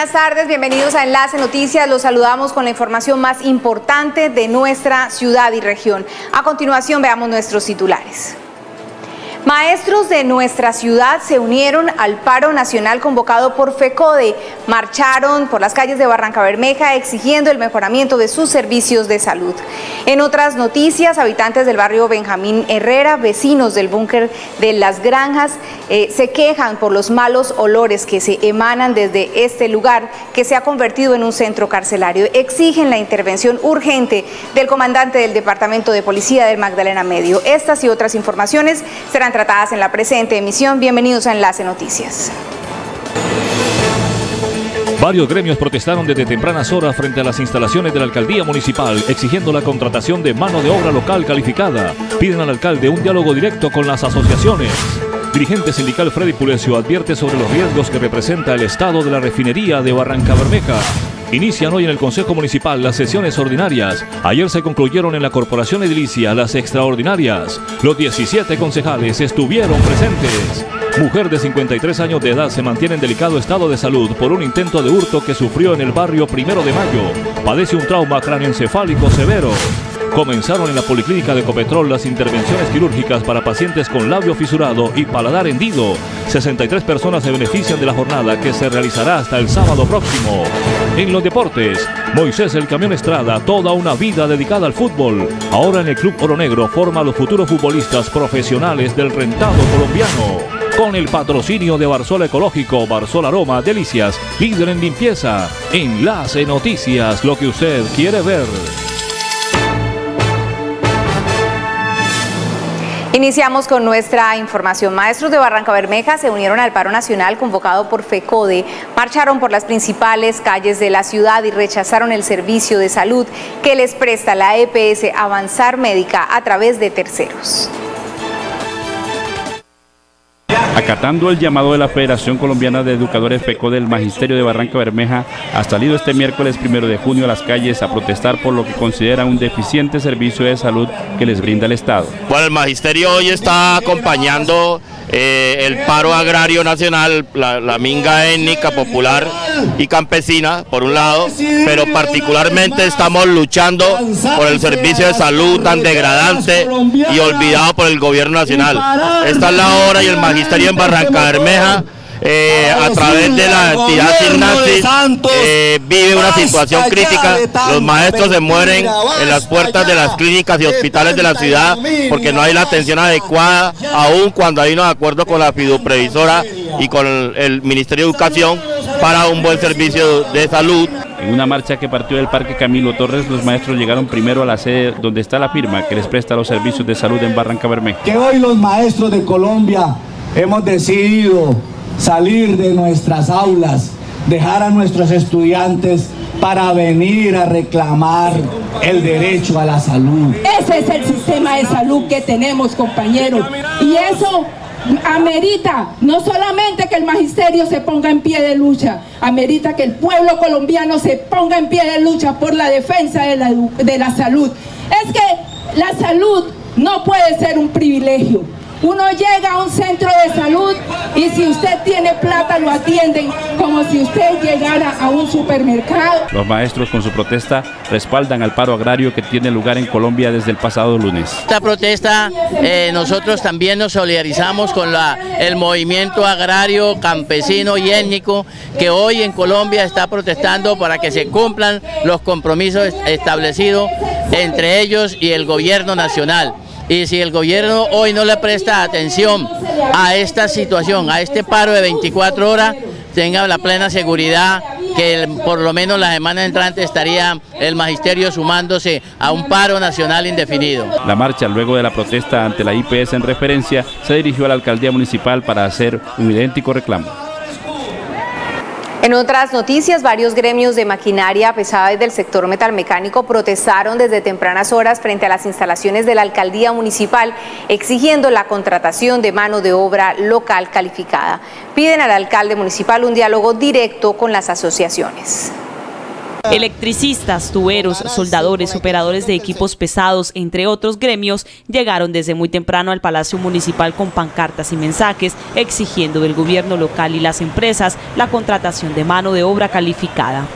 Buenas tardes, bienvenidos a Enlace Noticias. Los saludamos con la información más importante de nuestra ciudad y región. A continuación veamos nuestros titulares. Maestros de nuestra ciudad se unieron al paro nacional convocado por FECODE. Marcharon por las calles de Barranca Bermeja exigiendo el mejoramiento de sus servicios de salud. En otras noticias, habitantes del barrio Benjamín Herrera, vecinos del búnker de las granjas, eh, se quejan por los malos olores que se emanan desde este lugar que se ha convertido en un centro carcelario. Exigen la intervención urgente del comandante del Departamento de Policía del Magdalena Medio. Estas y otras informaciones serán tratadas en la presente emisión. Bienvenidos a Enlace Noticias. Varios gremios protestaron desde tempranas horas frente a las instalaciones de la alcaldía municipal, exigiendo la contratación de mano de obra local calificada. Piden al alcalde un diálogo directo con las asociaciones. Dirigente sindical Freddy Pulencio advierte sobre los riesgos que representa el estado de la refinería de Barranca Bermeja. Inician hoy en el Consejo Municipal las sesiones ordinarias. Ayer se concluyeron en la Corporación Edilicia las extraordinarias. Los 17 concejales estuvieron presentes. Mujer de 53 años de edad se mantiene en delicado estado de salud por un intento de hurto que sufrió en el barrio Primero de Mayo. Padece un trauma cráneoencefálico severo. Comenzaron en la Policlínica de Copetrol las intervenciones quirúrgicas para pacientes con labio fisurado y paladar hendido. 63 personas se benefician de la jornada que se realizará hasta el sábado próximo. En los deportes, Moisés el Camión Estrada, toda una vida dedicada al fútbol. Ahora en el Club Oro Negro forma a los futuros futbolistas profesionales del rentado colombiano con el patrocinio de Barzola Ecológico, Barzola Aroma, Delicias, líder en limpieza. Enlace Noticias, lo que usted quiere ver. Iniciamos con nuestra información. Maestros de Barranca Bermeja se unieron al paro nacional convocado por FECODE, marcharon por las principales calles de la ciudad y rechazaron el servicio de salud que les presta la EPS Avanzar Médica a través de terceros. Acatando el llamado de la Federación Colombiana de Educadores FECO del Magisterio de Barranca Bermeja, ha salido este miércoles primero de junio a las calles a protestar por lo que considera un deficiente servicio de salud que les brinda el Estado. Bueno, el Magisterio hoy está acompañando eh, el paro agrario nacional, la, minga étnica, popular y campesina, por un lado, pero particularmente estamos luchando por el servicio de salud tan degradante y olvidado por el gobierno nacional. Esta es la hora y el magisterio en Barranca Bermeja eh, a través de la entidad Signasis eh, vive una situación crítica. Los maestros se mueren en las puertas de las clínicas y hospitales de la ciudad porque no hay la atención adecuada, aún cuando hay unos acuerdos con la fiduprevisora y con el Ministerio de Educación para un buen servicio de salud. En una marcha que partió del Parque Camilo Torres, los maestros llegaron primero a la sede donde está la firma que les presta los servicios de salud en Barranca Bermeja. Que hoy los maestros de Colombia hemos decidido salir de nuestras aulas, dejar a nuestros estudiantes para venir a reclamar el derecho a la salud. Ese es el sistema de salud que tenemos, compañeros. Y eso amerita no solamente que el magisterio se ponga en pie de lucha, amerita que el pueblo colombiano se ponga en pie de lucha por la defensa de la, de la salud. Es que la salud no puede ser un privilegio. Uno llega a un centro de salud y si usted tiene plata lo atienden como si usted llegara a un supermercado. Los maestros con su protesta respaldan al paro agrario que tiene lugar en Colombia desde el pasado lunes. Esta protesta eh, nosotros también nos solidarizamos con la, el movimiento agrario, campesino y étnico que hoy en Colombia está protestando para que se cumplan los compromisos establecidos entre ellos y el gobierno nacional. Y si el gobierno hoy no le presta atención a esta situación, a este paro de 24 horas, tenga la plena seguridad que por lo menos la semana entrante estaría el magisterio sumándose a un paro nacional indefinido. La marcha luego de la protesta ante la IPS en referencia se dirigió a la alcaldía municipal para hacer un idéntico reclamo. En otras noticias, varios gremios de maquinaria pesada del sector metalmecánico protestaron desde tempranas horas frente a las instalaciones de la alcaldía municipal exigiendo la contratación de mano de obra local calificada. Piden al alcalde municipal un diálogo directo con las asociaciones. Electricistas, tuberos, soldadores, operadores de equipos pesados, entre otros gremios, llegaron desde muy temprano al Palacio Municipal con pancartas y mensajes exigiendo del gobierno local y las empresas la contratación de mano de obra calificada.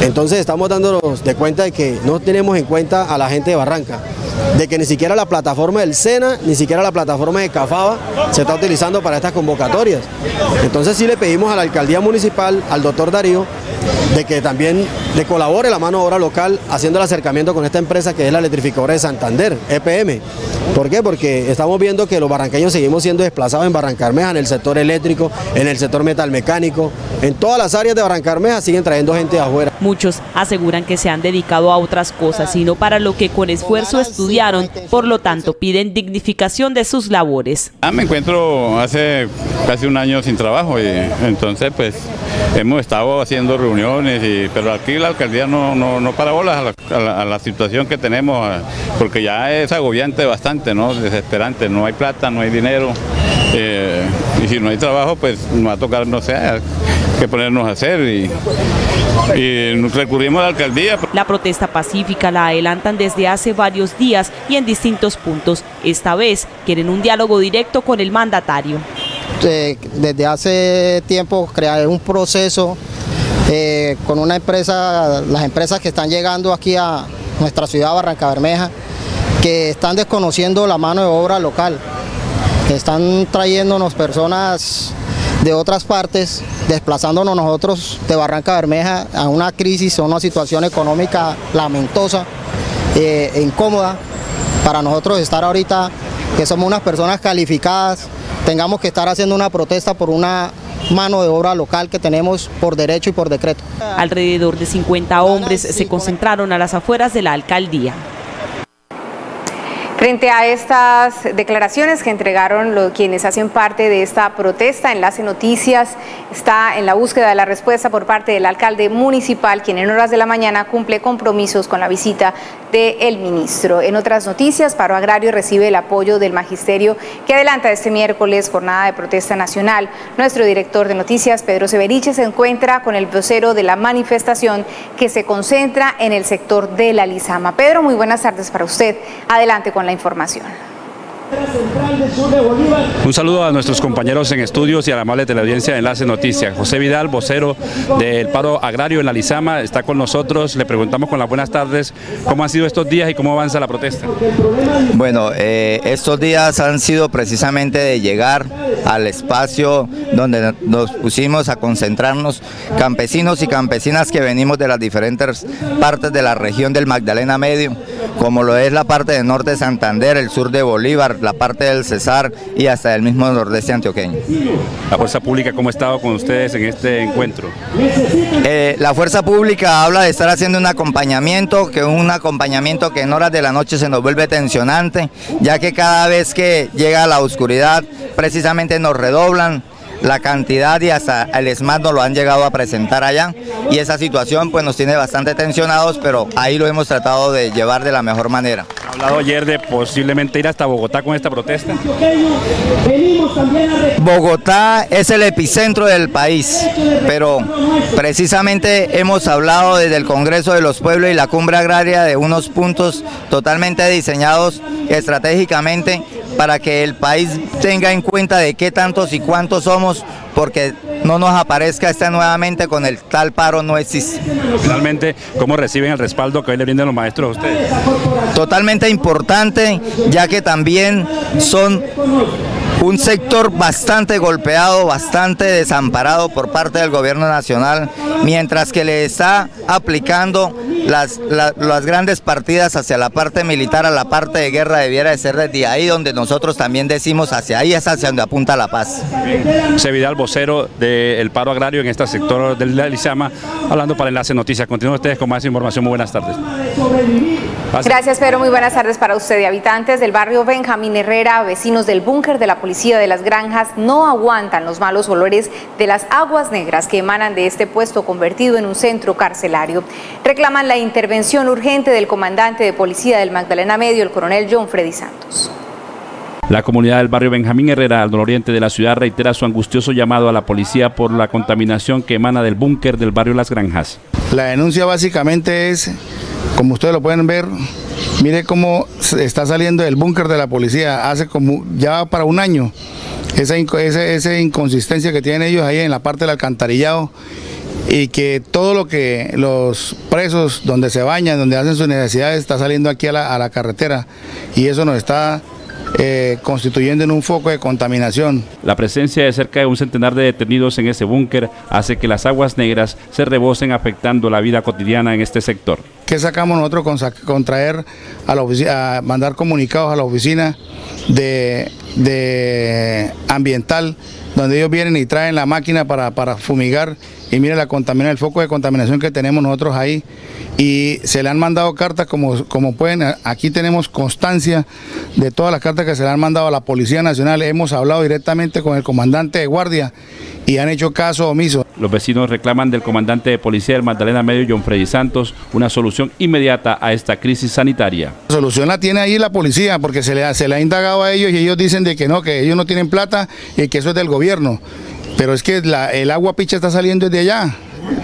Entonces estamos dándonos de cuenta de que no tenemos en cuenta a la gente de Barranca, de que ni siquiera la plataforma del SENA, ni siquiera la plataforma de Cafaba se está utilizando para estas convocatorias. Entonces sí le pedimos a la alcaldía municipal, al doctor Darío, de que también le colabore la mano de obra local haciendo el acercamiento con esta empresa que es la electrificadora de Santander, EPM. ¿Por qué? Porque estamos viendo que los barranqueños seguimos siendo desplazados en Barrancarmeja, en el sector eléctrico, en el sector metalmecánico, en todas las áreas de Barrancarmeja siguen trayendo gente de afuera. Muchos aseguran que se han dedicado a otras cosas, sino para lo que con esfuerzo estudiaron, por lo tanto piden dignificación de sus labores. Ah, me encuentro hace casi un año sin trabajo y entonces pues hemos estado haciendo reuniones, pero aquí la alcaldía no, no, no para bolas a la, situación que tenemos, porque ya es agobiante bastante, ¿no? desesperante, no hay plata, no hay dinero, eh, y si no hay trabajo, pues nos va a tocar, no sé, qué ponernos a hacer y, y recurrimos a la alcaldía. La protesta pacífica la adelantan desde hace varios días y en distintos puntos. Esta vez quieren un diálogo directo con el mandatario. Eh, desde hace tiempo crear un proceso eh, con una empresa, las empresas que están llegando aquí a nuestra ciudad Barranca Bermeja, que están desconociendo la mano de obra local, que están trayéndonos personas de otras partes, desplazándonos nosotros de Barranca Bermeja a una crisis, a una situación económica lamentosa e incómoda para nosotros estar ahorita, que somos unas personas calificadas, tengamos que estar haciendo una protesta por una mano de obra local que tenemos por derecho y por decreto. Alrededor de 50 hombres se concentraron a las afueras de la alcaldía. Frente a estas declaraciones que entregaron quienes hacen parte de esta protesta, Enlace Noticias está en la búsqueda de la respuesta por parte del alcalde municipal, quien en horas de la mañana cumple compromisos con la visita del ministro. En otras noticias, Paro Agrario recibe el apoyo del magisterio que adelanta este miércoles jornada de protesta nacional. Nuestro director de noticias, Pedro Severiche, se encuentra con el vocero de la manifestación que se concentra en el sector de la Lizama. Pedro, muy buenas tardes para usted. Adelante con la información. Un saludo a nuestros compañeros en estudios y a la amable teleaudiencia de Enlace Noticias. José Vidal, vocero del paro agrario en la Lizama, está con nosotros. Le preguntamos con las buenas tardes cómo han sido estos días y cómo avanza la protesta. Bueno, eh, estos días han sido precisamente de llegar al espacio donde nos pusimos a concentrarnos campesinos y campesinas que venimos de las diferentes partes de la región del Magdalena Medio, como lo es la parte del norte de Santander, el sur de Bolívar, la parte del Cesar y hasta el mismo nordeste antioqueño. ¿La Fuerza Pública cómo ha estado con ustedes en este encuentro? Eh, la Fuerza Pública habla de estar haciendo un acompañamiento, que es un acompañamiento que en horas de la noche se nos vuelve tensionante, ya que cada vez que llega la oscuridad precisamente nos redoblan la cantidad y hasta el ESMAD nos lo han llegado a presentar allá y esa situación pues nos tiene bastante tensionados, pero ahí lo hemos tratado de llevar de la mejor manera. Ha hablado ayer de posiblemente ir hasta Bogotá con esta protesta. Bogotá es el epicentro del país, pero precisamente hemos hablado desde el Congreso de los Pueblos y la Cumbre Agraria de unos puntos totalmente diseñados estratégicamente para que el país tenga en cuenta de qué tantos y cuántos somos, porque no nos aparezca este nuevamente con el tal paro no existe. Finalmente, ¿cómo reciben el respaldo que hoy le brindan los maestros a ustedes? Totalmente importante, ya que también son un sector bastante golpeado, bastante desamparado por parte del gobierno nacional, mientras que le está aplicando las, las grandes partidas hacia la parte militar, a la parte de guerra, debiera de ser desde ahí donde nosotros también decimos hacia ahí es hacia donde apunta la paz. Sevidal, vocero del paro agrario en este sector del Lizama, hablando para Enlace Noticias. Continúen ustedes con más información. Muy buenas tardes. Gracias, Pedro. Muy buenas tardes para usted y habitantes del barrio Benjamín Herrera, vecinos del búnker de la policía de las granjas, no aguantan los malos olores de las aguas negras que emanan de este puesto convertido en un centro carcelario. Reclaman la intervención urgente del comandante de policía del Magdalena Medio, el coronel John Freddy Santos. La comunidad del barrio Benjamín Herrera, al nororiente de la ciudad, reitera su angustioso llamado a la policía por la contaminación que emana del búnker del barrio Las Granjas. La denuncia básicamente es, como ustedes lo pueden ver, mire cómo está saliendo del búnker de la policía hace como ya para un año. Esa, esa, inconsistencia que tienen ellos ahí en la parte del alcantarillado y que todo lo que los presos donde se bañan, donde hacen sus necesidades, está saliendo aquí a la, carretera y eso nos está eh, constituyendo en un foco de contaminación. La presencia de cerca de un centenar de detenidos en ese búnker hace que las aguas negras se rebosen afectando la vida cotidiana en este sector. ¿Qué sacamos nosotros con, traer a la mandar comunicados a la oficina de, ambiental, donde ellos vienen y traen la máquina para, para fumigar y mire la contamina, el foco de contaminación que tenemos nosotros ahí y se le han mandado cartas como, como pueden, aquí tenemos constancia de todas las cartas que se le han mandado a la Policía Nacional, hemos hablado directamente con el comandante de guardia y han hecho caso omiso. Los vecinos reclaman del comandante de policía del Magdalena Medio, John Freddy Santos, una solución inmediata a esta crisis sanitaria. La solución la tiene ahí la policía porque se le, se le ha indagado a ellos y ellos dicen de que no, que ellos no tienen plata y que eso es del gobierno. Pero es que el agua picha está saliendo desde allá.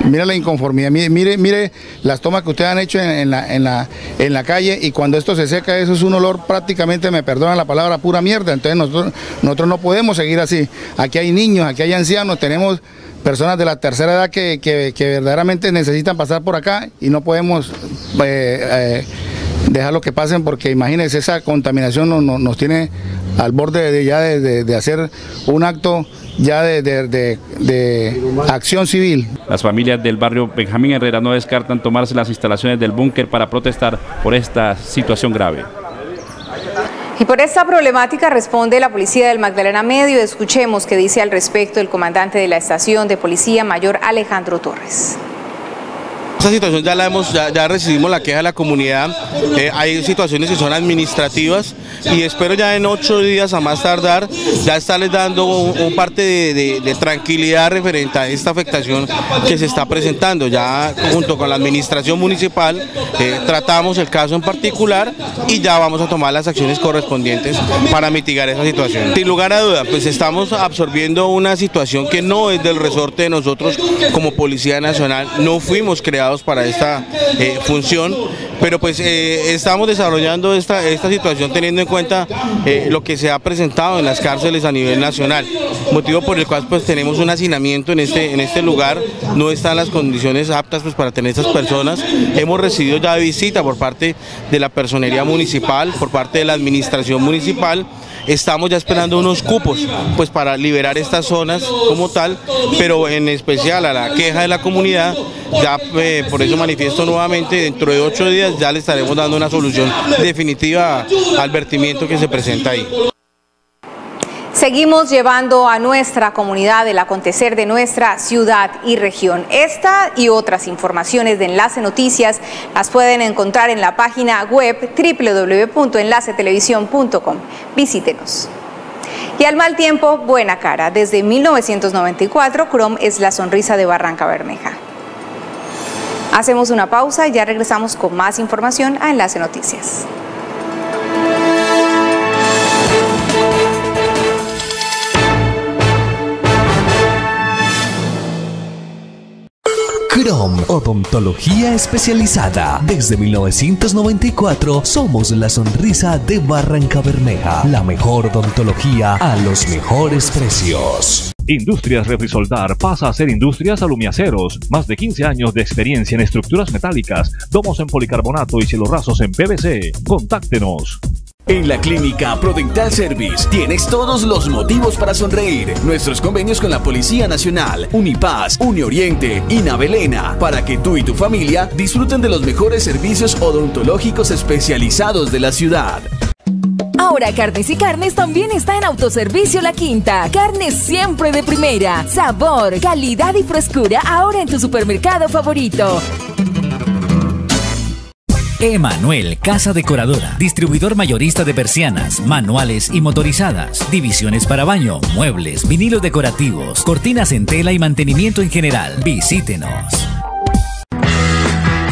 Mira la inconformidad, mire, mire, las tomas que ustedes han hecho en, la, en, la, en la calle y cuando esto se seca, eso es un olor prácticamente, me perdonan la palabra, pura mierda. Entonces nosotros, nosotros no podemos seguir así. Aquí hay niños, aquí hay ancianos, tenemos personas de la tercera edad que, verdaderamente necesitan pasar por acá y no podemos eh, eh, dejarlo que pasen porque imagínense, esa contaminación nos, tiene al borde de, ya de hacer un acto ya de, acción civil. Las familias del barrio Benjamín Herrera no descartan tomarse las instalaciones del búnker para protestar por esta situación grave. Y por esta problemática responde la policía del Magdalena Medio. Escuchemos qué dice al respecto el comandante de la estación de policía mayor Alejandro Torres. Esta situación ya la hemos, ya, recibimos la queja de la comunidad, eh, hay situaciones que son administrativas y espero ya en ocho días a más tardar ya estarles dando un, parte de, tranquilidad referente a esta afectación que se está presentando. Ya junto con la administración municipal eh, tratamos el caso en particular y ya vamos a tomar las acciones correspondientes para mitigar esa situación. Sin lugar a duda, pues estamos absorbiendo una situación que no es del resorte de nosotros como Policía Nacional, no fuimos creados para esta eh, función, pero pues eh, estamos desarrollando esta, esta situación teniendo en cuenta eh, lo que se ha presentado en las cárceles a nivel nacional, motivo por el cual pues tenemos un hacinamiento en este, en este lugar, no están las condiciones aptas pues para tener estas personas, hemos recibido ya visita por parte de la personería municipal, por parte de la administración municipal, Estamos ya esperando unos cupos pues para liberar estas zonas como tal, pero en especial a la queja de la comunidad, ya eh, por eso manifiesto nuevamente, dentro de ocho días ya le estaremos dando una solución definitiva al vertimiento que se presenta ahí. Seguimos llevando a nuestra comunidad el acontecer de nuestra ciudad y región. Esta y otras informaciones de Enlace Noticias las pueden encontrar en la página web www.enlacetelevisión.com. Visítenos. Y al mal tiempo, buena cara. Desde 1994, Chrome es la sonrisa de Barranca Bermeja. Hacemos una pausa y ya regresamos con más información a Enlace Noticias. Crom, odontología especializada. Desde 1994 somos la sonrisa de Barranca Bermeja, la mejor odontología a los mejores precios. Industrias Refrisoldar pasa a ser Industrias Alumiaceros. Más de 15 años de experiencia en estructuras metálicas, domos en policarbonato y cielorrazos en PVC. Contáctenos. En la clínica Prodental Service tienes todos los motivos para sonreír. Nuestros convenios con la Policía Nacional, Unipaz, Unioriente y Navelena para que tú y tu familia disfruten de los mejores servicios odontológicos especializados de la ciudad. Ahora Carnes y Carnes también está en Autoservicio La Quinta. Carnes siempre de primera. Sabor, calidad y frescura ahora en tu supermercado favorito. Emanuel Casa Decoradora, distribuidor mayorista de persianas, manuales y motorizadas, divisiones para baño, muebles, vinilos decorativos, cortinas en tela y mantenimiento en general. Visítenos.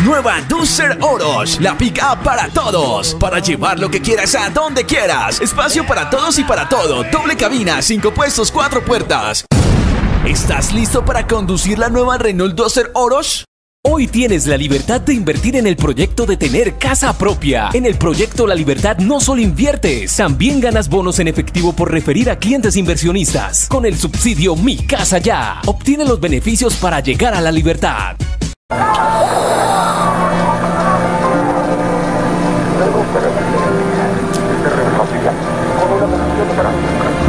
Nueva Duster Oros, la pick-up para todos, para llevar lo que quieras a donde quieras. Espacio para todos y para todo. Doble cabina, cinco puestos, cuatro puertas. ¿Estás listo para conducir la nueva Renault Duster Oros? Hoy tienes la libertad de invertir en el proyecto de tener casa propia. En el proyecto La Libertad no solo inviertes, también ganas bonos en efectivo por referir a clientes inversionistas. Con el subsidio Mi Casa Ya, obtiene los beneficios para llegar a la libertad.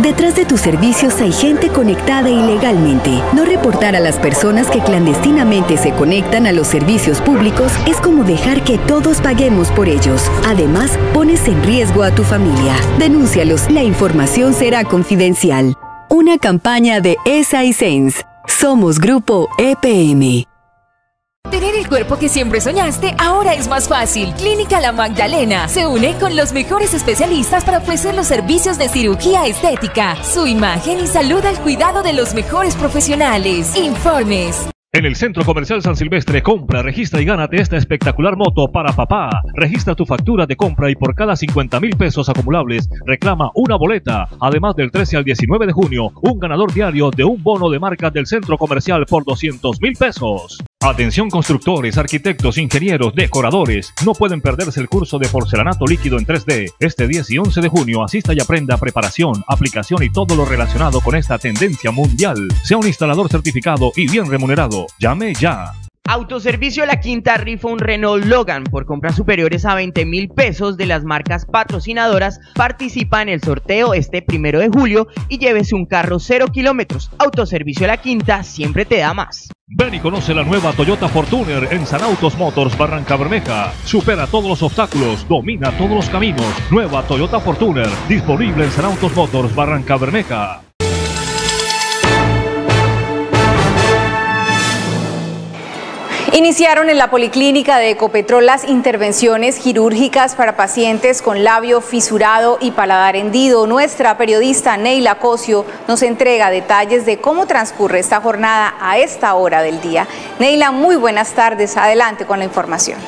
Detrás de tus servicios hay gente conectada ilegalmente. No reportar a las personas que clandestinamente se conectan a los servicios públicos es como dejar que todos paguemos por ellos. Además, pones en riesgo a tu familia. Denúncialos. La información será confidencial. Una campaña de ESA y Sense. Somos Grupo EPM. Tener el cuerpo que siempre soñaste ahora es más fácil. Clínica La Magdalena se une con los mejores especialistas para ofrecer los servicios de cirugía estética, su imagen y salud al cuidado de los mejores profesionales. Informes. En el Centro Comercial San Silvestre, compra, registra y gánate esta espectacular moto para papá. Registra tu factura de compra y por cada 50 mil pesos acumulables reclama una boleta. Además del 13 al 19 de junio, un ganador diario de un bono de marca del Centro Comercial por 200 mil pesos. Atención constructores, arquitectos, ingenieros, decoradores. No pueden perderse el curso de porcelanato líquido en 3D. Este 10 y 11 de junio asista y aprenda preparación, aplicación y todo lo relacionado con esta tendencia mundial. Sea un instalador certificado y bien remunerado. Llame ya. Autoservicio La Quinta rifa un Renault Logan por compras superiores a 20 mil pesos de las marcas patrocinadoras. Participa en el sorteo este primero de julio y llévese un carro 0 kilómetros. Autoservicio La Quinta siempre te da más. Ven y conoce la nueva Toyota Fortuner en San Autos Motors Barranca Bermeja. Supera todos los obstáculos, domina todos los caminos. Nueva Toyota Fortuner, disponible en San Autos Motors Barranca Bermeja. Iniciaron en la Policlínica de Ecopetrol las intervenciones quirúrgicas para pacientes con labio fisurado y paladar hendido. Nuestra periodista Neila Cosio nos entrega detalles de cómo transcurre esta jornada a esta hora del día. Neila, muy buenas tardes. Adelante con la información.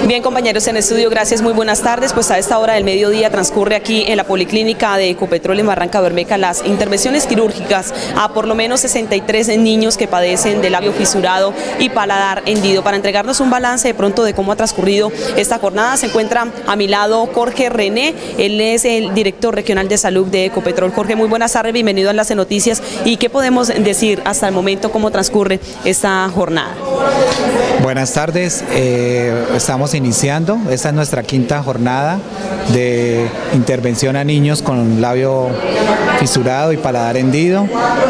Bien, compañeros en estudio, gracias, muy buenas tardes. Pues a esta hora del mediodía transcurre aquí en la Policlínica de Ecopetrol en Barranca Bermeja las intervenciones quirúrgicas a por lo menos 63 niños que padecen de labio fisurado y paladar hendido. Para entregarnos un balance de pronto de cómo ha transcurrido esta jornada, se encuentra a mi lado Jorge René, él es el director regional de salud de Ecopetrol. Jorge, muy buenas tardes, bienvenido a las noticias. ¿Y qué podemos decir hasta el momento cómo transcurre esta jornada? Buenas tardes, eh, estamos iniciando, esta es nuestra quinta jornada de intervención a niños con labio fisurado y paladar hendido.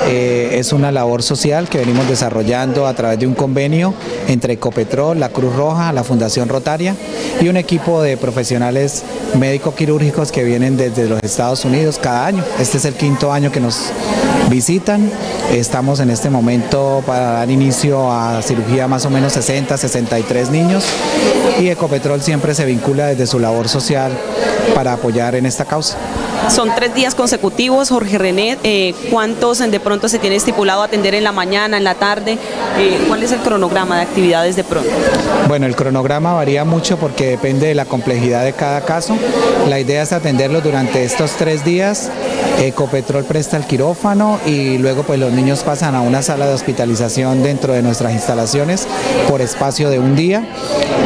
Eh, es una labor social que venimos desarrollando a través de un convenio entre Ecopetrol, la Cruz Roja, la Fundación Rotaria y un equipo de profesionales médico-quirúrgicos que vienen desde los Estados Unidos cada año. Este es el quinto año que nos visitan. Estamos en este momento para dar inicio a cirugía más o menos 60, 63 niños y Ecopetrol siempre se vincula desde su labor social para apoyar en esta causa. Son tres días consecutivos, Jorge René. Eh, ¿Cuántos de pronto se tiene estipulado atender en la mañana, en la tarde? Eh, ¿Cuál es el cronograma de actividades de pronto? Bueno, el cronograma varía mucho porque depende de la complejidad de cada caso. La idea es atenderlo durante estos tres días. Ecopetrol presta el quirófano y luego pues los niños pasan a una sala de hospitalización dentro de nuestras instalaciones por espacio de un día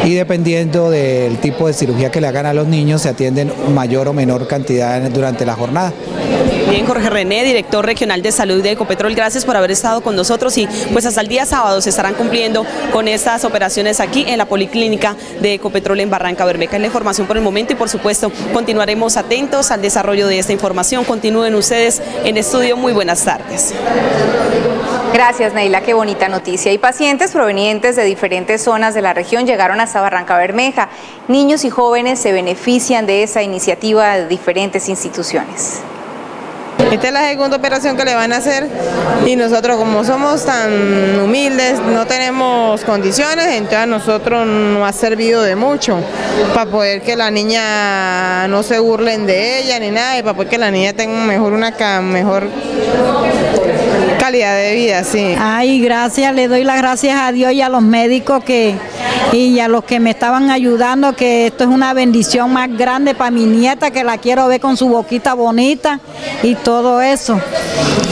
y dependiendo del tipo de cirugía que le hagan a los niños se atienden mayor o menor cantidad durante la jornada. Bien, Jorge René, director regional de salud de Ecopetrol, gracias por haber estado con nosotros y pues hasta el día sábado se estarán cumpliendo con estas operaciones aquí en la Policlínica de Ecopetrol en Barranca Bermeja. Es la información por el momento y por supuesto continuaremos atentos al desarrollo de esta información. Continúen ustedes en estudio. Muy buenas tardes. Gracias, Neila. Qué bonita noticia. Y pacientes provenientes de diferentes zonas de la región llegaron hasta Barranca Bermeja. Niños y jóvenes se benefician de esa iniciativa de diferentes instituciones. Esta es la segunda operación que le van a hacer y nosotros como somos tan humildes, no tenemos condiciones, entonces a nosotros nos ha servido de mucho para poder que la niña no se burlen de ella ni nada y para poder que la niña tenga mejor una mejor calidad de vida, sí. Ay, gracias, le doy las gracias a Dios y a los médicos que y a los que me estaban ayudando, que esto es una bendición más grande para mi nieta, que la quiero ver con su boquita bonita y todo eso.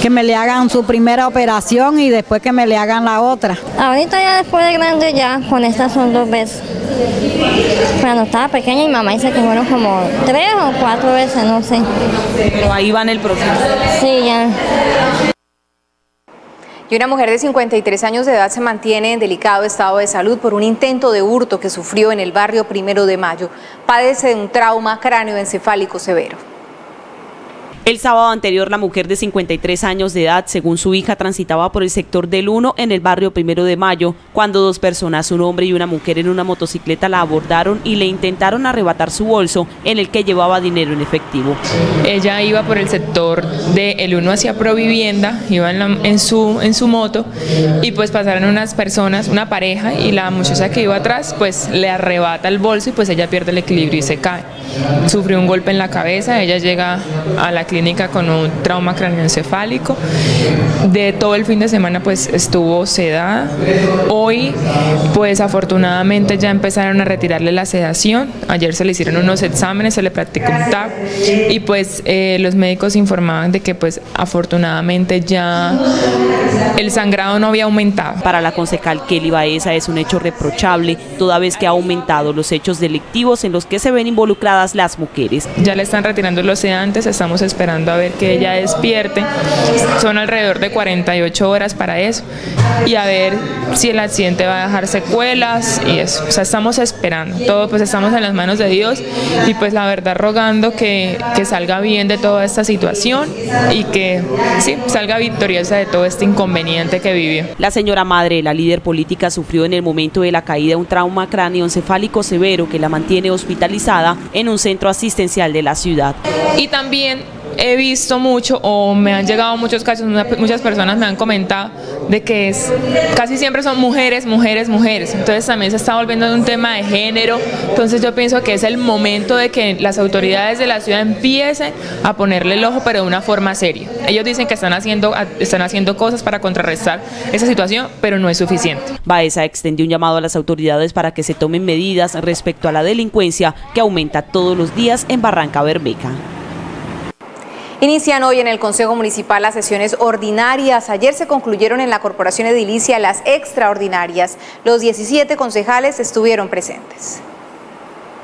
Que me le hagan su primera operación y después que me le hagan la otra. Ahorita ya después de grande ya, con estas son dos veces. Cuando estaba pequeña mi mamá dice que fueron como tres o cuatro veces, no sé. Pero ahí va en el proceso. Sí, ya. Una mujer de 53 años de edad se mantiene en delicado estado de salud por un intento de hurto que sufrió en el barrio Primero de Mayo. Padece de un trauma cráneoencefálico severo. El sábado anterior, la mujer de 53 años de edad, según su hija, transitaba por el sector del 1 en el barrio Primero de Mayo, cuando dos personas, un hombre y una mujer en una motocicleta, la abordaron y le intentaron arrebatar su bolso en el que llevaba dinero en efectivo. Ella iba por el sector del 1 hacia Provivienda, iba en, en su, en su moto y pues pasaron unas personas, una pareja y la muchacha que iba atrás pues le arrebata el bolso y pues ella pierde el equilibrio y se cae. Sufrió un golpe en la cabeza, ella llega a la clínica con un trauma craneoencefálico. De todo el fin de semana pues estuvo sedada. Hoy pues afortunadamente ya empezaron a retirarle la sedación. Ayer se le hicieron unos exámenes, se le practicó un TAP y pues eh, los médicos informaban de que pues afortunadamente ya el sangrado no había aumentado. Para la concejal Kelly Baeza es un hecho reprochable, toda vez que ha aumentado los hechos delictivos en los que se ven involucradas las mujeres. Ya le están retirando los sedantes, estamos esperando a ver que ella despierte. Son alrededor de 48 horas para eso y a ver si el accidente va a dejar secuelas y eso. O sea, estamos esperando. Todo pues estamos en las manos de Dios y pues la verdad rogando que, que salga bien de toda esta situación y que sí, salga victoriosa de todo este inconveniente que vivió. La señora madre, la líder política, sufrió en el momento de la caída un trauma cráneoencefálico severo que la mantiene hospitalizada en un centro asistencial de la ciudad. Y también he visto mucho o me han llegado muchos casos, muchas personas me han comentado de que es casi siempre son mujeres, mujeres, mujeres. Entonces también se está volviendo un tema de género. Entonces yo pienso que es el momento de que las autoridades de la ciudad empiecen a ponerle el ojo, pero de una forma seria. Ellos dicen que están haciendo, están haciendo cosas para contrarrestar esa situación, pero no es suficiente. Baeza extendió un llamado a las autoridades para que se tomen medidas respecto a la delincuencia que aumenta todos los días en Barranca Bermeja. Inician hoy en el Consejo Municipal las sesiones ordinarias. Ayer se concluyeron en la Corporación Edilicia las extraordinarias. Los 17 concejales estuvieron presentes.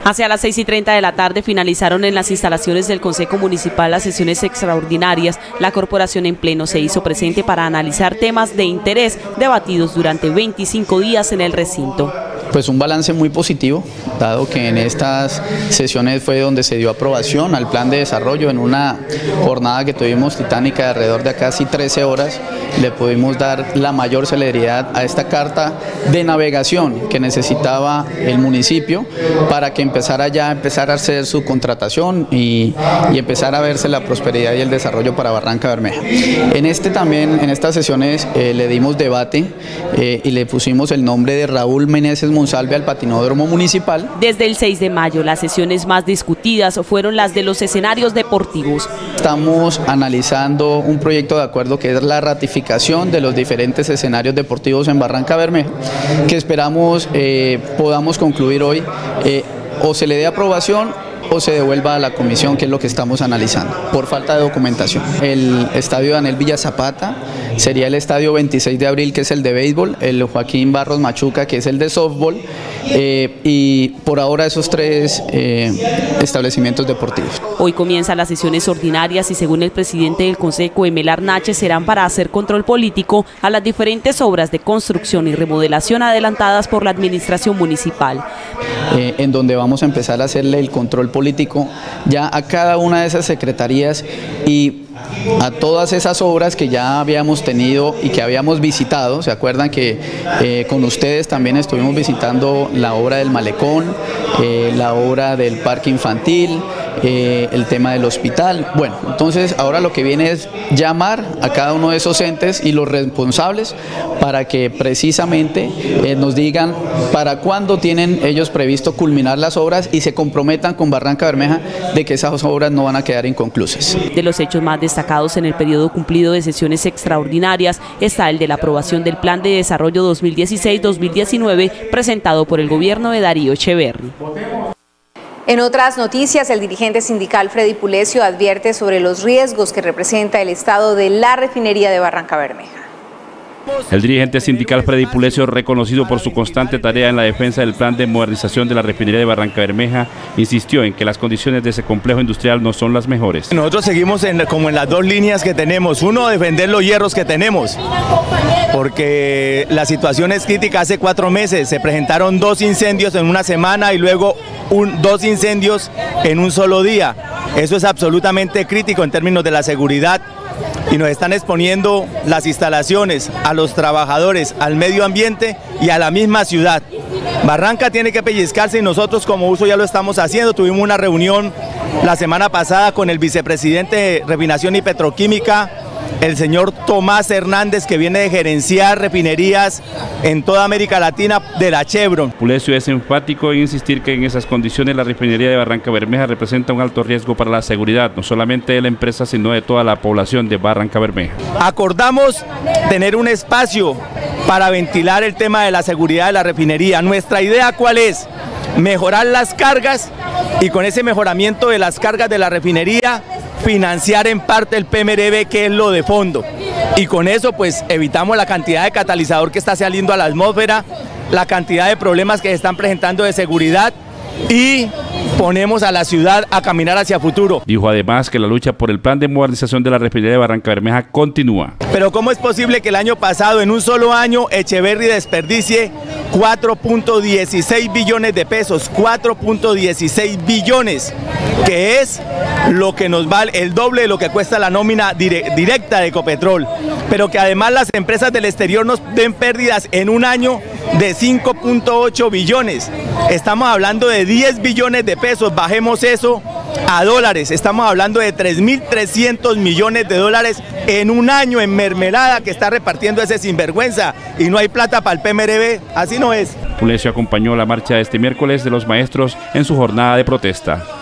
Hacia las 6 y 30 de la tarde finalizaron en las instalaciones del Consejo Municipal las sesiones extraordinarias. La corporación en pleno se hizo presente para analizar temas de interés debatidos durante 25 días en el recinto. Pues un balance muy positivo, dado que en estas sesiones fue donde se dio aprobación al plan de desarrollo en una jornada que tuvimos titánica de alrededor de casi 13 horas, le pudimos dar la mayor celeridad a esta carta de navegación que necesitaba el municipio para que empezara ya a empezar a hacer su contratación y, y empezar a verse la prosperidad y el desarrollo para Barranca Bermeja. En este también, en estas sesiones eh, le dimos debate eh, y le pusimos el nombre de Raúl Meneses Monsalve al patinódromo municipal. Desde el 6 de mayo, las sesiones más discutidas fueron las de los escenarios deportivos. Estamos analizando un proyecto de acuerdo que es la ratificación de los diferentes escenarios deportivos en Barranca Bermeja, que esperamos eh, podamos concluir hoy eh, o se le dé aprobación o se devuelva a la comisión, que es lo que estamos analizando, por falta de documentación. El estadio Daniel Villa Zapata sería el estadio 26 de abril, que es el de béisbol, el Joaquín Barros Machuca, que es el de softball, eh, y por ahora esos tres eh, establecimientos deportivos. Hoy comienzan las sesiones ordinarias y según el presidente del Consejo, Emel Arnache, serán para hacer control político a las diferentes obras de construcción y remodelación adelantadas por la administración municipal. eh, en donde vamos a empezar a hacerle el control político ya a cada una de esas secretarías y a todas esas obras que ya habíamos tenido y que habíamos visitado. ¿Se acuerdan que eh, con ustedes también estuvimos visitando la obra del malecón, eh, la obra del parque infantil, eh, el tema del hospital. Bueno, entonces ahora lo que viene es llamar a cada uno de esos entes y los responsables para que precisamente eh, nos digan para cuándo tienen ellos previsto culminar las obras y se comprometan con Barranca Bermeja de que esas obras no van a quedar inconclusas. De los hechos más destacados en el periodo cumplido de sesiones extraordinarias está el de la aprobación del Plan de Desarrollo 2016-2019 presentado por el gobierno de Darío Echeverri. En otras noticias, el dirigente sindical Freddy Pulesio advierte sobre los riesgos que representa el estado de la refinería de Barranca Bermeja. El dirigente sindical Freddy Pulesio, reconocido por su constante tarea en la defensa del plan de modernización de la refinería de Barranca Bermeja, insistió en que las condiciones de ese complejo industrial no son las mejores. Nosotros seguimos en, como en las dos líneas que tenemos. Uno, defender los hierros que tenemos, porque la situación es crítica. Hace cuatro meses se presentaron dos incendios en una semana y luego dos incendios en un solo día. Eso es absolutamente crítico en términos de la seguridad y nos están exponiendo las instalaciones a los trabajadores, al medio ambiente y a la misma ciudad. Barranca tiene que pellizcarse y nosotros como uso ya lo estamos haciendo. Tuvimos una reunión la semana pasada con el vicepresidente de Refinación y Petroquímica, el señor Tomás Hernández, que viene de gerenciar refinerías en toda América Latina de la Chevron. Pulesio es enfático en insistir que en esas condiciones la refinería de Barranca Bermeja representa un alto riesgo para la seguridad, no solamente de la empresa, sino de toda la población de Barranca Bermeja. Acordamos tener un espacio para ventilar el tema de la seguridad de la refinería. Nuestra idea cuál es? Mejorar las cargas y con ese mejoramiento de las cargas de la refinería financiar en parte el PMRB que es lo de fondo. Y con eso pues evitamos la cantidad de catalizador que está saliendo a la atmósfera, la cantidad de problemas que se están presentando de seguridad y ponemos a la ciudad a caminar hacia futuro. Dijo además que la lucha por el plan de modernización de la refinería de Barranca Bermeja continúa. Pero ¿cómo es posible que el año pasado, en un solo año, Echeverry desperdicie 4.16 billones de pesos? 4.16 billones, que es lo que nos vale el doble de lo que cuesta la nómina dire directa de Ecopetrol. Pero que además las empresas del exterior nos den pérdidas en un año de 5.8 billones. Estamos hablando de 10 billones de pesos, bajemos eso a dólares. Estamos hablando de 3.300 millones de dólares en un año en mermelada que está repartiendo ese sinvergüenza y no hay plata para el PMRB. Así no es. Pulesio acompañó la marcha este miércoles de los maestros en su jornada de protesta.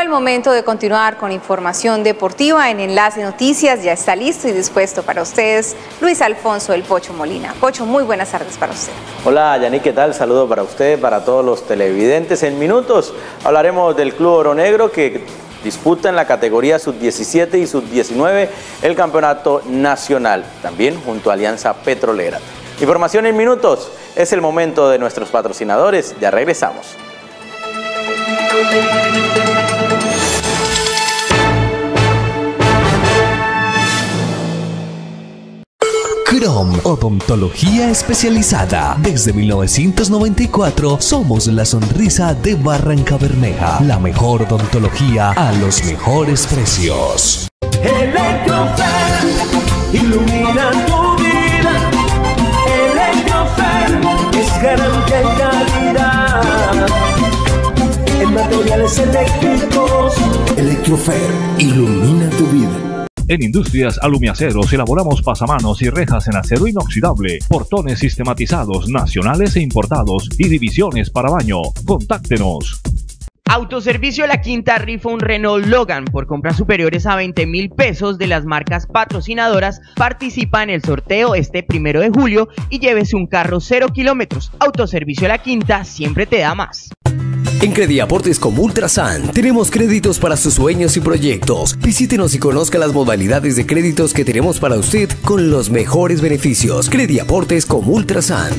El momento de continuar con información deportiva en Enlace Noticias. Ya está listo y dispuesto para ustedes Luis Alfonso El Pocho Molina. Pocho, muy buenas tardes para usted. Hola, Yaní, ¿qué tal? Saludo para usted, para todos los televidentes. En minutos hablaremos del Club Oro Negro que disputa en la categoría sub-17 y sub-19 el campeonato nacional, también junto a Alianza Petrolera. Información en minutos, es el momento de nuestros patrocinadores, ya regresamos. Chrome Odontología Especializada. Desde 1994 somos la sonrisa de Barranca Bermeja. La mejor odontología a los mejores precios. Electrofer, ilumina tu vida. Electrofer es garantía y calidad. En materiales eléctricos. Electrofer, ilumina tu vida. En Industrias Alumiaceros elaboramos pasamanos y rejas en acero inoxidable, portones sistematizados nacionales e importados y divisiones para baño. Contáctenos. Autoservicio La Quinta rifa un Renault Logan por compras superiores a 20 mil pesos de las marcas patrocinadoras. Participa en el sorteo este primero de julio y llévese un carro 0 kilómetros. Autoservicio La Quinta siempre te da más. En Crediaportes como Ultrasan tenemos créditos para sus sueños y proyectos. Visítenos y conozca las modalidades de créditos que tenemos para usted con los mejores beneficios. Crediaportes como Ultrasan.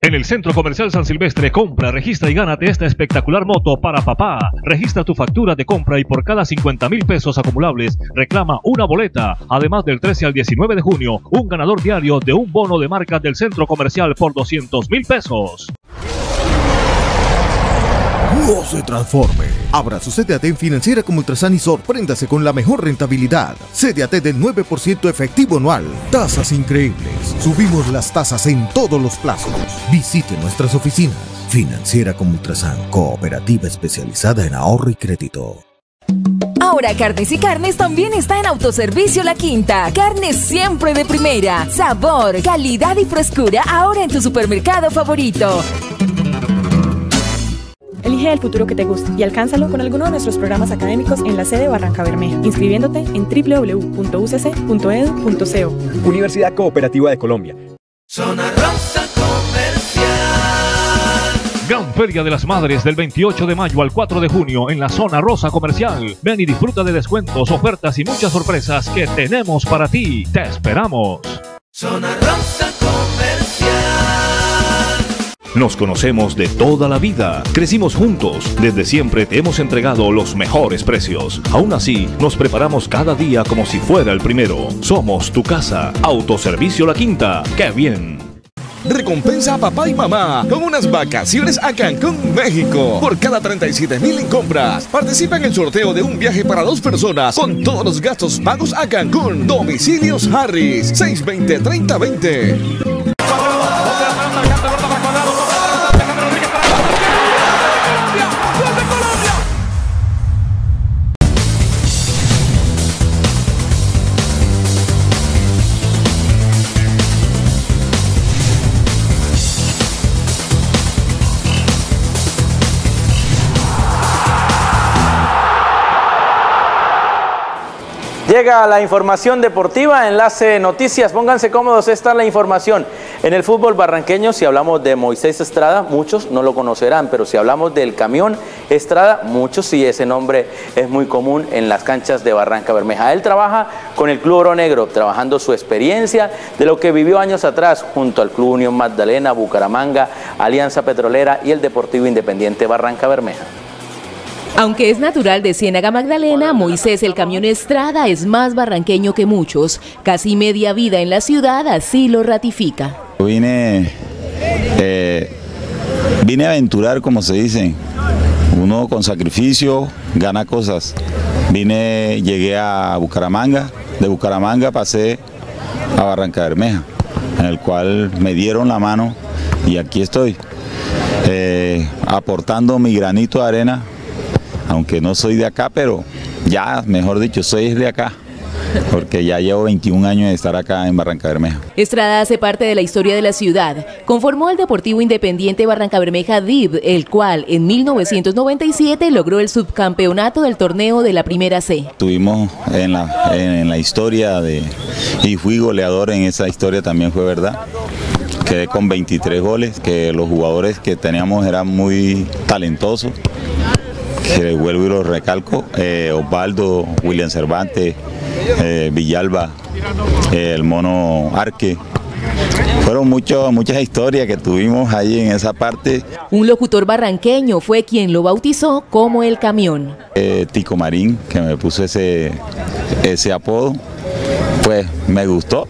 En el Centro Comercial San Silvestre, compra, registra y gánate esta espectacular moto para papá. Registra tu factura de compra y por cada 50 mil pesos acumulables reclama una boleta. Además del 13 al 19 de junio, un ganador diario de un bono de marca del Centro Comercial por 200 mil pesos. No se transforme. Abra su CDAT en financiera como Ultrasan y sorpréndase con la mejor rentabilidad. CDAT del 9% efectivo anual. Tasas increíbles. Subimos las tasas en todos los plazos. Visite nuestras oficinas. Financiera como Ultrasan, cooperativa especializada en ahorro y crédito. Ahora Carnes y Carnes también está en Autoservicio La Quinta. Carnes siempre de primera. Sabor, calidad y frescura ahora en tu supermercado favorito. Elige el futuro que te guste y alcánzalo con alguno de nuestros programas académicos en la sede Barranca Bermeja, inscribiéndote en www.ucc.edu.co. Universidad Cooperativa de Colombia. Zona Rosa Comercial. Gran Feria de las Madres del 28 de mayo al 4 de junio en la zona rosa comercial. Ven y disfruta de descuentos, ofertas y muchas sorpresas que tenemos para ti. Te esperamos. Zona Rosa Comercial. Nos conocemos de toda la vida, crecimos juntos, desde siempre te hemos entregado los mejores precios. Aún así, nos preparamos cada día como si fuera el primero. Somos tu casa, Autoservicio La Quinta. ¡Qué bien! Recompensa a papá y mamá con unas vacaciones a Cancún, México. Por cada 37 mil en compras, participa en el sorteo de un viaje para dos personas con todos los gastos pagos a Cancún. Domicilios Harris, 620-3020. Llega la información deportiva, enlace noticias, pónganse cómodos, esta es la información. En el fútbol barranqueño, si hablamos de Moisés Estrada, muchos no lo conocerán, pero si hablamos del camión Estrada, muchos sí, ese nombre es muy común en las canchas de Barranca Bermeja. Él trabaja con el Club Oro Negro, trabajando su experiencia de lo que vivió años atrás junto al Club Unión Magdalena, Bucaramanga, Alianza Petrolera y el Deportivo Independiente Barranca Bermeja. Aunque es natural de Ciénaga Magdalena, Moisés el camión Estrada es más barranqueño que muchos. Casi media vida en la ciudad así lo ratifica. Vine, eh, vine a aventurar, como se dice. Uno con sacrificio gana cosas. Vine, llegué a Bucaramanga, de Bucaramanga pasé a Barranca Bermeja, en el cual me dieron la mano y aquí estoy, eh, aportando mi granito de arena aunque no soy de acá, pero ya, mejor dicho, soy de acá. Porque ya llevo 21 años de estar acá en Barranca Bermeja. Estrada hace parte de la historia de la ciudad. Conformó el Deportivo Independiente Barranca Bermeja DIV, el cual en 1997 logró el subcampeonato del torneo de la Primera C. Tuvimos en la, en la historia de, y fui goleador en esa historia también fue verdad. Quedé con 23 goles, que los jugadores que teníamos eran muy talentosos que vuelvo y lo recalco, eh, Osvaldo, William Cervantes, eh, Villalba, eh, el mono Arque. Fueron mucho, muchas historias que tuvimos ahí en esa parte. Un locutor barranqueño fue quien lo bautizó como el camión. Tico Marín, que me puso ese, ese apodo, pues me gustó,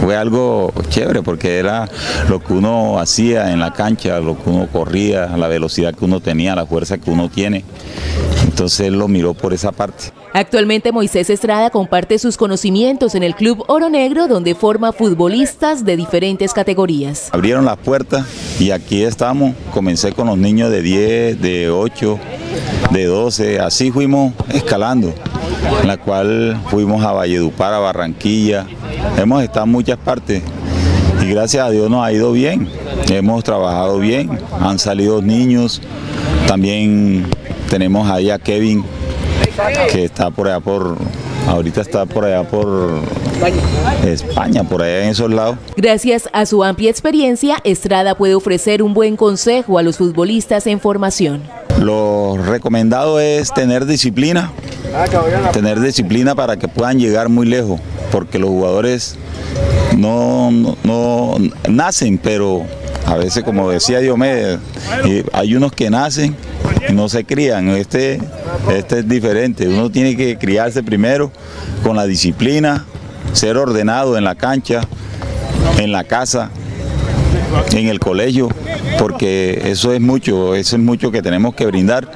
fue algo chévere porque era lo que uno hacía en la cancha, lo que uno corría, la velocidad que uno tenía, la fuerza que uno tiene. Entonces él lo miró por esa parte. Actualmente Moisés Estrada comparte sus conocimientos en el Club Oro Negro donde forma futbolistas de diferentes categorías. Abrieron las puertas y aquí estamos. Comencé con los niños de 10, de 8, de 12, así fuimos escalando, en la cual fuimos a Valledupar, a Barranquilla, hemos estado en muchas partes y gracias a Dios nos ha ido bien, hemos trabajado bien, han salido niños, también tenemos ahí a Kevin que está por allá por, ahorita está por allá por España, por allá en esos lados. Gracias a su amplia experiencia, Estrada puede ofrecer un buen consejo a los futbolistas en formación. Lo recomendado es tener disciplina, tener disciplina para que puedan llegar muy lejos, porque los jugadores no, no, nacen, pero a veces, como decía Diomedes, hay unos que nacen y no se crían. Este, este es diferente. Uno tiene que criarse primero con la disciplina, ser ordenado en la cancha, en la casa, en el colegio, porque eso es mucho, eso es mucho que tenemos que brindar.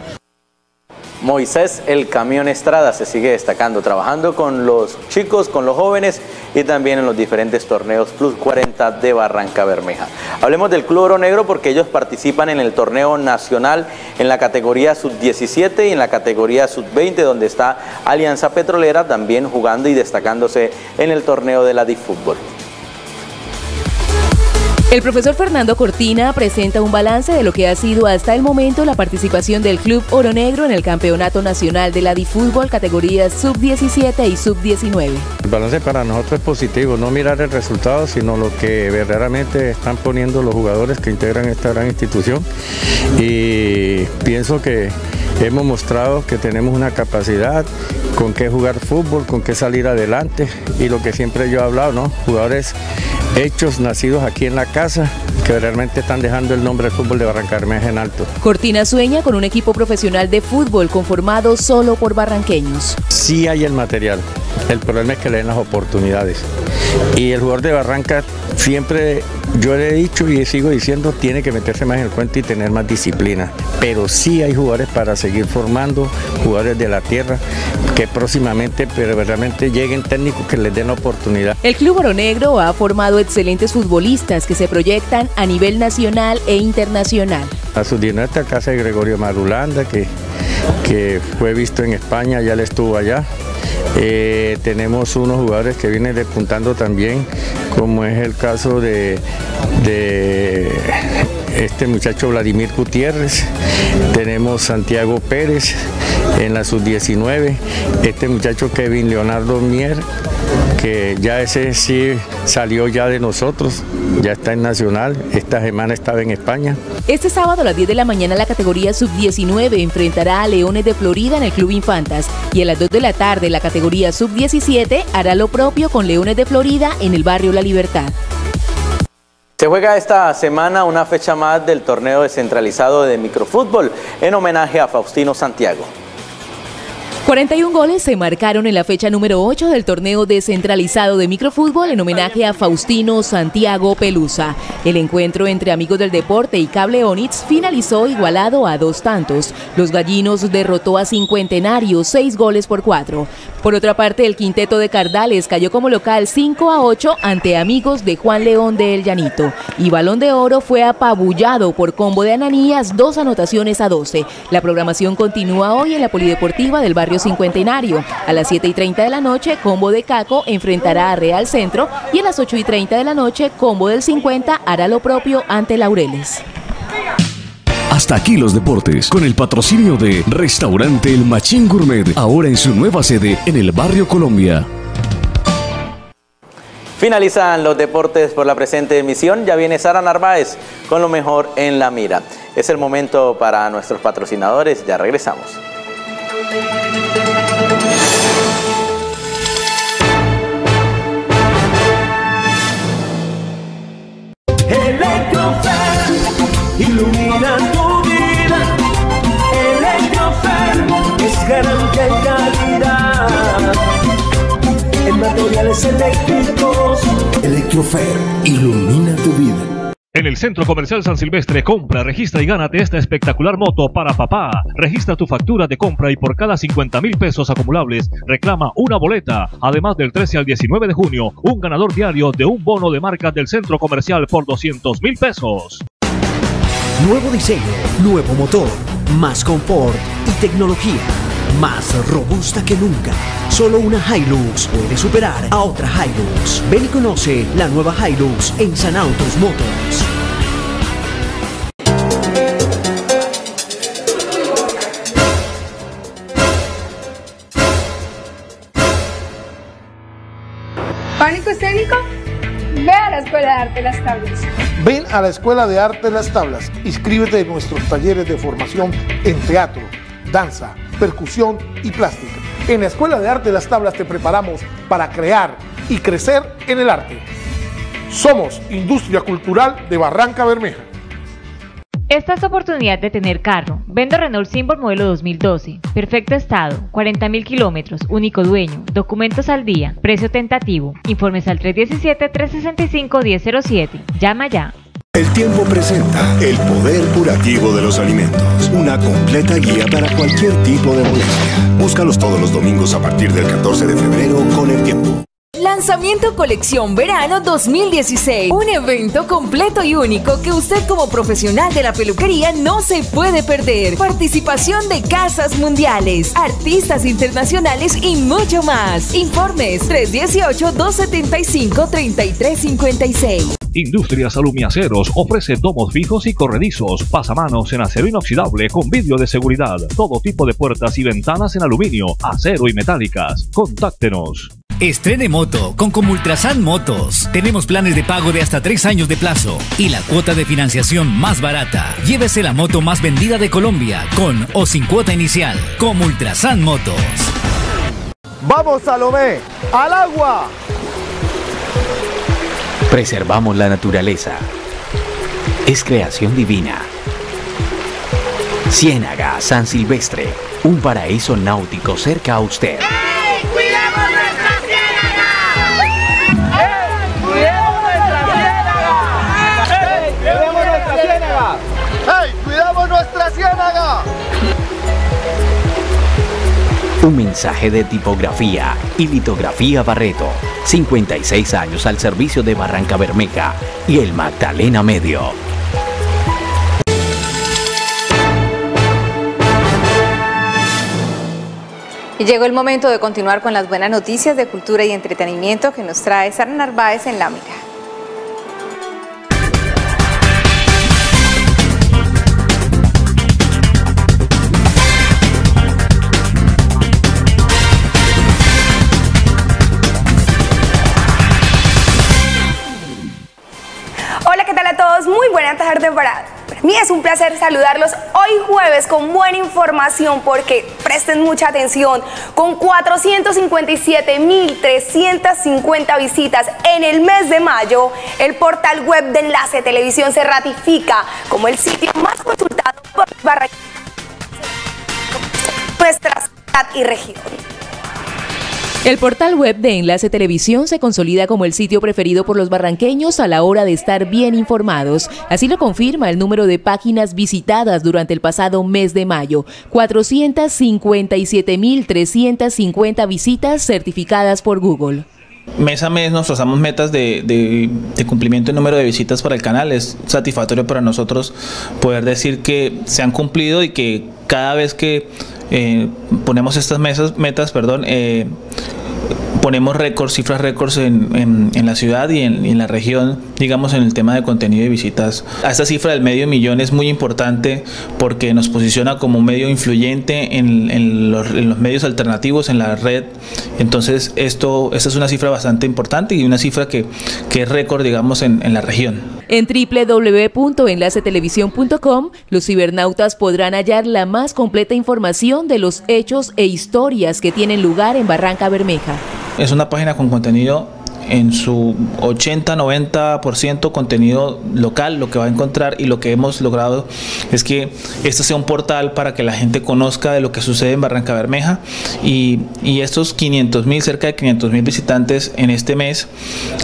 Moisés El Camión Estrada se sigue destacando, trabajando con los chicos, con los jóvenes y también en los diferentes torneos Plus 40 de Barranca Bermeja. Hablemos del Club Oro Negro porque ellos participan en el torneo nacional en la categoría sub-17 y en la categoría sub-20 donde está Alianza Petrolera también jugando y destacándose en el torneo de la DiFútbol. El profesor Fernando Cortina presenta un balance de lo que ha sido hasta el momento la participación del Club Oro Negro en el Campeonato Nacional de la DiFútbol categorías sub-17 y sub-19. El balance para nosotros es positivo, no mirar el resultado, sino lo que verdaderamente están poniendo los jugadores que integran esta gran institución. Y pienso que hemos mostrado que tenemos una capacidad con qué jugar fútbol, con qué salir adelante y lo que siempre yo he hablado, ¿no? Jugadores hechos, nacidos aquí en la casa, que realmente están dejando el nombre del fútbol de Barrancarmeja en alto. Cortina sueña con un equipo profesional de fútbol conformado solo por barranqueños. Sí hay el material, el problema es que le den las oportunidades. Y el jugador de Barranca siempre, yo le he dicho y sigo diciendo, tiene que meterse más en el cuento y tener más disciplina. Pero sí hay jugadores para seguir formando, jugadores de la tierra, que próximamente, pero realmente lleguen técnicos que les den la oportunidad. El Club Oro Negro ha formado excelentes futbolistas que se proyectan a nivel nacional e internacional. A su dinasta casa de Gregorio Marulanda, que, que fue visto en España, ya le estuvo allá. Eh, tenemos unos jugadores que vienen despuntando también, como es el caso de, de este muchacho Vladimir Gutiérrez, tenemos Santiago Pérez en la sub-19, este muchacho Kevin Leonardo Mier, que ya ese sí salió ya de nosotros, ya está en Nacional, esta semana estaba en España. Este sábado a las 10 de la mañana la categoría sub-19 enfrentará a Leones de Florida en el Club Infantas y a las 2 de la tarde la categoría sub-17 hará lo propio con Leones de Florida en el barrio La Libertad. Se juega esta semana una fecha más del torneo descentralizado de microfútbol en homenaje a Faustino Santiago. 41 goles se marcaron en la fecha número 8 del torneo descentralizado de microfútbol en homenaje a Faustino Santiago Pelusa. El encuentro entre amigos del deporte y Cable Onix finalizó igualado a dos tantos. Los gallinos derrotó a Cincuentenario 6 goles por 4. Por otra parte, el quinteto de Cardales cayó como local 5 a 8 ante amigos de Juan León de El Llanito. Y Balón de Oro fue apabullado por combo de Ananías, dos anotaciones a 12. La programación continúa hoy en la Polideportiva del barrio Cincuentenario. A las 7 y 30 de la noche, Combo de Caco enfrentará a Real Centro y a las 8 y 30 de la noche, Combo del 50 hará lo propio ante Laureles. Hasta aquí los deportes, con el patrocinio de Restaurante El Machín Gourmet, ahora en su nueva sede en el barrio Colombia. Finalizan los deportes por la presente emisión. Ya viene Sara Narváez con lo mejor en la mira. Es el momento para nuestros patrocinadores. Ya regresamos. Materiales eléctricos. Electrofer, ilumina tu vida. En el Centro Comercial San Silvestre, compra, registra y gánate esta espectacular moto para papá. Registra tu factura de compra y por cada 50 mil pesos acumulables reclama una boleta. Además del 13 al 19 de junio, un ganador diario de un bono de marca del Centro Comercial por 200 mil pesos. Nuevo diseño, nuevo motor, más confort y tecnología. Más robusta que nunca. Solo una Hilux puede superar a otra Hilux. Ven y conoce la nueva Hilux en San Autos Motors. ¿Pánico escénico? Ve a la Escuela de Arte Las Tablas. Ven a la Escuela de Arte Las Tablas. Inscríbete en nuestros talleres de formación en teatro, danza, percusión y plástica. En la Escuela de Arte Las Tablas te preparamos para crear y crecer en el arte. Somos Industria Cultural de Barranca Bermeja. Esta es tu oportunidad de tener carro. Vendo Renault Symbol modelo 2012. Perfecto estado, 40.000 kilómetros, único dueño, documentos al día, precio tentativo. Informes al 317-365-1007. Llama ya. El tiempo presenta el poder curativo de los alimentos. Una completa guía para cualquier tipo de molestia. Búscalos todos los domingos a partir del 14 de febrero con el tiempo. Lanzamiento Colección Verano 2016. Un evento completo y único que usted como profesional de la peluquería no se puede perder. Participación de casas mundiales, artistas internacionales y mucho más. Informes 318-275-3356. Industrias Alumiaceros ofrece domos fijos y corredizos, pasamanos en acero inoxidable con vidrio de seguridad, todo tipo de puertas y ventanas en aluminio, acero y metálicas. Contáctenos. Estrene moto con Comultrasan Motos. Tenemos planes de pago de hasta tres años de plazo y la cuota de financiación más barata. Llévese la moto más vendida de Colombia con o sin cuota inicial. Comultrasan Motos. Vamos, Salomé, al agua. Preservamos la naturaleza. Es creación divina. Ciénaga San Silvestre, un paraíso náutico cerca a usted. Un mensaje de tipografía y litografía Barreto. 56 años al servicio de Barranca Bermeja y el Magdalena Medio. Y llegó el momento de continuar con las buenas noticias de cultura y entretenimiento que nos trae Sara Narváez en La. Buena tarde para mí es un placer saludarlos hoy jueves con buena información porque presten mucha atención. Con 457.350 visitas en el mes de mayo, el portal web de Enlace Televisión se ratifica como el sitio más consultado por Barranquilla, nuestra ciudad y región. El portal web de Enlace Televisión se consolida como el sitio preferido por los barranqueños a la hora de estar bien informados. Así lo confirma el número de páginas visitadas durante el pasado mes de mayo. 457.350 visitas certificadas por Google. Mes a mes nos trazamos metas de, de, de, cumplimiento de número de visitas para el canal. Es satisfactorio para nosotros poder decir que se han cumplido y que cada vez que eh, ponemos estas mesas, metas, perdón, eh, ponemos récords, cifras récords en, en, en, la ciudad y en, en, la región, digamos, en el tema de contenido y visitas. A esta cifra del medio millón es muy importante porque nos posiciona como medio influyente en, los, los, medios alternativos, en la red. Entonces, esto, esta es una cifra bastante importante y una cifra que, que es récord, digamos, en, la región. En www.enlacetelevisión.com, los cibernautas podrán hallar la más completa información de los hechos e historias que tienen lugar en Barranca Bermeja. Es una página con contenido en su 80-90% contenido local, lo que va a encontrar y lo que hemos logrado es que este sea un portal para que la gente conozca de lo que sucede en Barranca Bermeja y, y estos 500 mil, cerca de 500 mil visitantes en este mes,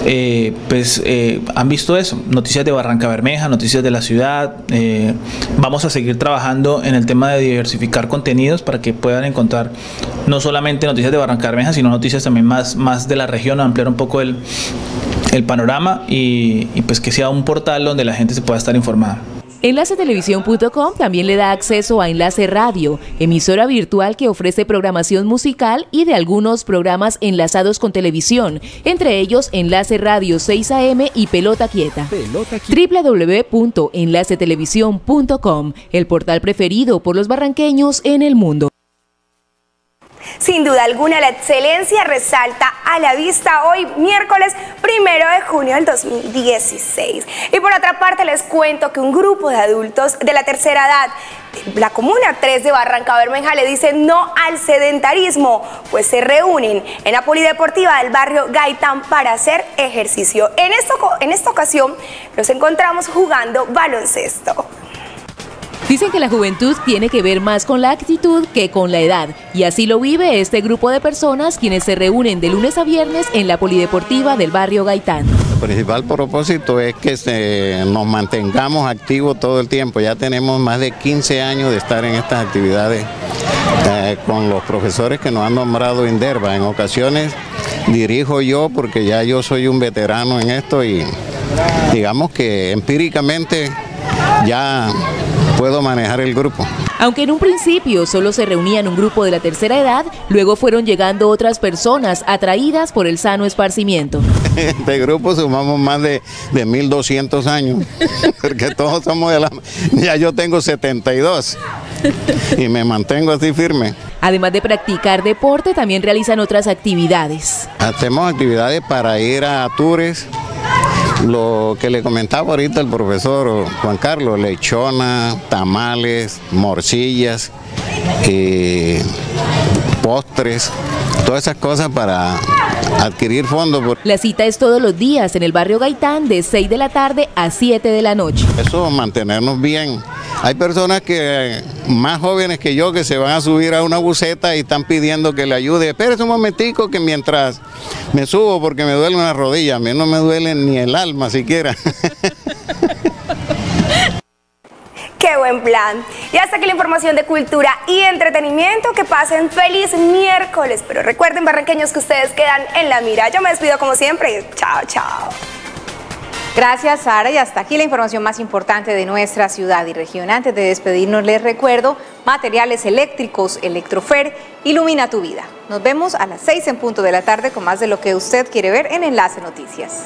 eh, pues eh, han visto eso, noticias de Barranca Bermeja, noticias de la ciudad, eh, vamos a seguir trabajando en el tema de diversificar contenidos para que puedan encontrar no solamente noticias de Barranca Bermeja, sino noticias también más, más de la región, ampliar un poco el, el panorama y, y, pues que sea un portal donde la gente se pueda estar informada. Enlacetelevisión.com también le da acceso a Enlace Radio, emisora virtual que ofrece programación musical y de algunos programas enlazados con televisión, entre ellos Enlace Radio 6 AM y Pelota Quieta. Pelota Quieta. www.enlacetelevisión.com, el portal preferido por los barranqueños en el mundo. Sin duda alguna, la excelencia resalta a la vista hoy, miércoles primero de junio del 2016. Y por otra parte, les cuento que un grupo de adultos de la tercera edad la Comuna 3 de Barranca Bermeja le dicen no al sedentarismo, pues se reúnen en la polideportiva del barrio Gaitán para hacer ejercicio. En, en esta ocasión nos encontramos jugando baloncesto. Dicen que la juventud tiene que ver más con la actitud que con la edad, y así lo vive este grupo de personas quienes se reúnen de lunes a viernes en la polideportiva del barrio Gaitán. El principal propósito es que se- nos mantengamos activos todo el tiempo. Ya tenemos más de 15 años de estar en estas actividades eh, con los profesores que nos han nombrado Inderva. En ocasiones dirijo yo porque ya yo soy un veterano en esto y digamos que empíricamente ya puedo manejar el grupo. Aunque en un principio solo se reunían un grupo de la tercera edad, luego fueron llegando otras personas atraídas por el sano esparcimiento. Este grupo sumamos más de, de 1200 años, porque todos somos de la... Ya yo tengo 72 y me mantengo así firme. Además de practicar deporte, también realizan otras actividades. Hacemos actividades para ir a tours. Lo que le comentaba ahorita el profesor Juan Carlos, lechona, tamales, morcillas, eh, postres, todas esas cosas para adquirir fondos. por- La cita es todos los días en el barrio Gaitán de 6 de la tarde a 7 de la noche. Eso, mantenernos bien. Hay personas que, más jóvenes que yo, que se van a subir a una buceta y están pidiendo que le ayude. Espérese un momentico que mientras me subo porque me duele una rodilla, a mí no me duele ni el alma siquiera. Qué buen plan. Y hasta aquí la información de cultura y entretenimiento. Que pasen feliz miércoles. Pero recuerden, barranqueños, que ustedes quedan en la mira. Yo me despido como siempre. Chao, chao. Gracias, Sara. Y hasta aquí la información más importante de nuestra ciudad y región. Antes de despedirnos, les recuerdo materiales eléctricos, Electrofer, ilumina tu vida. Nos vemos a las 6 en punto de la tarde con más de lo que usted quiere ver en Enlace Noticias.